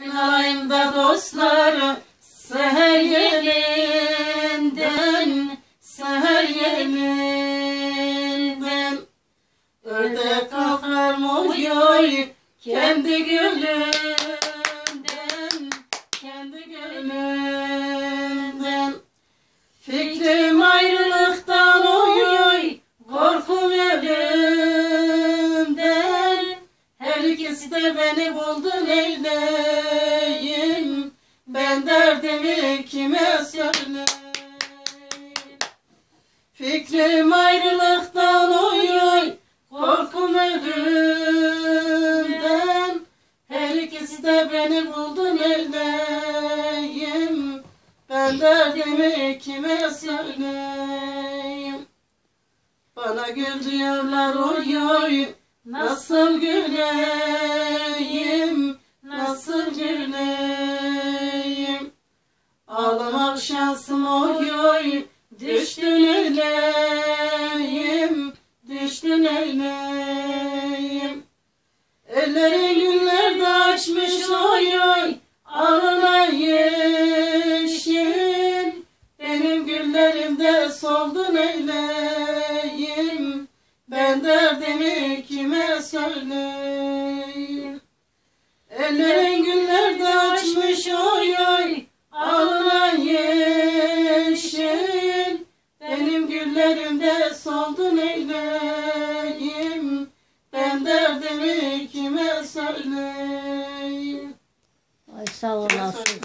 Ayında dostları seher yelinden, seher yelinden Ördek kalkar yoy kendi gölünden, Her ikisi de beni buldu neyleyim Ben derdimi kime söyleyeyim Fikrim ayrılıktan oy, korkum ölümden. Her ikisi de beni buldu neyleyim Ben derdimi kime söyleyeyim? Bana gül diyorlar oy oy Nasıl güleyim? Nasıl güleyim? Ağlamak şansım oy oy. Düştün eyleyim Düştün eyleyim Elleri günlerde açmış oy oy. Alına yeşil. Benim güllerimde soldu neyleyim Ben derdimi kime söyleyeyim? Ellerin günlerde açmış oy oy Alına yeşil. Benim güllerimde soldu neyleyim Ben derdimi kime söyleyeyim? Ay sağ olasın.